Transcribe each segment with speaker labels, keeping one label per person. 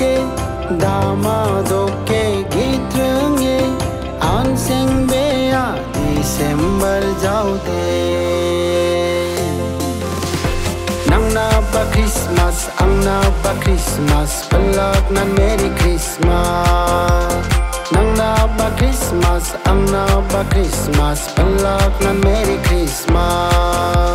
Speaker 1: के दामादों के गीत रंगे। आन सिंह बेया दिसंबर जाओ दे। नंगना बा क्रिसमस अंगना बा क्रिसमस पल्लक नन मेरी क्रिसमस। नंगना बा क्रिसमस अंगना बा क्रिसमस पल्लक नन मेरी क्रिसमस।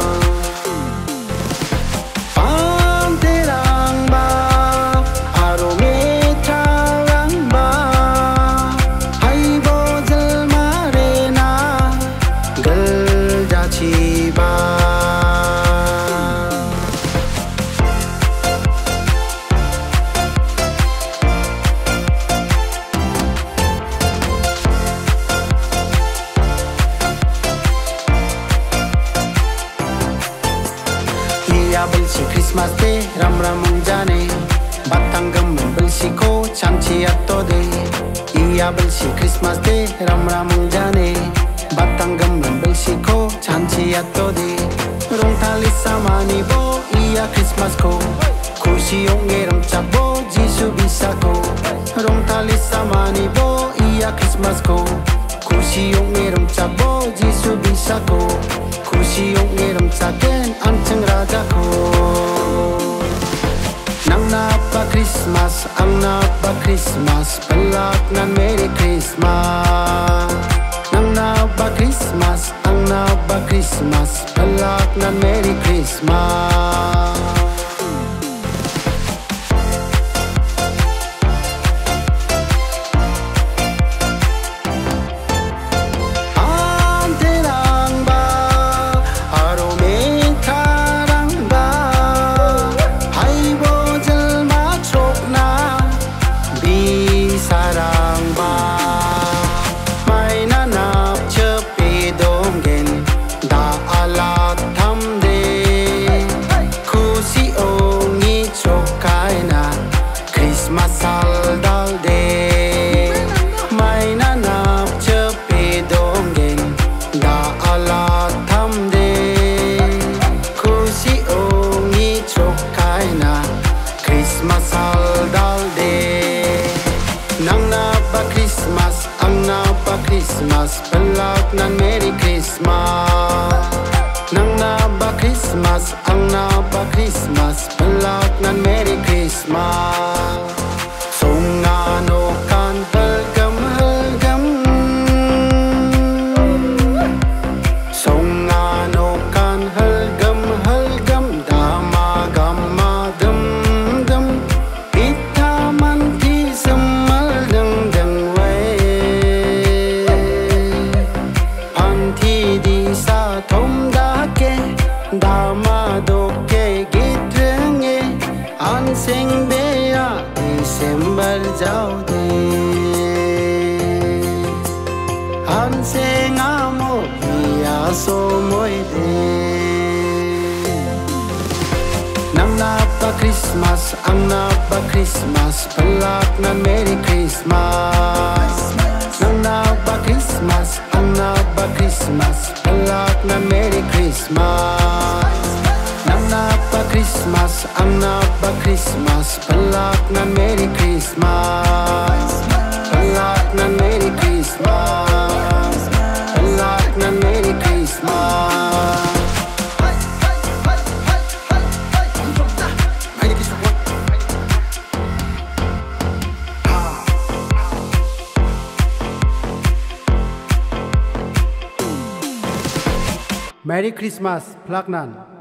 Speaker 1: 벨시 크리스마스 때 람람 웅자네 바탕금은 벨시고 참치 앗도데 이야 벨시 크리스마스 때 람람 웅자네 바탕금은 벨시고 참치 앗도데 롱탈리 사마니보 이야 크리스마스 코 खुशियोंगे रंग चबो जीसु बीसा को रोंगथाली सामानी बो इया क्रिसमस को खुशियोंगे रंग चबो जीसु बीसा को खुशियोंगे रंग चाकेन अंच talaga ko Nang napa-Christmas, ang napa-Christmas Palak na Merry Christmas. Nang napa-Christmas, ang napa-Christmas Palak na Merry Christmas. Nang napa Christmas Ang napa Christmas Palak na Merry Christmas Ang na ba Christmas Pelak nan Merry Christmas Nang na ba Christmas Ang na ba Christmas so moi de Nang na pa Christmas ang na pa Christmas palak na Merry Christmas Nang na pa Christmas ang pa Christmas palak na Merry Christmas Christmas Merry Christmas. Palak Merry Christmas. Na Merry Christmas. Merry Christmas.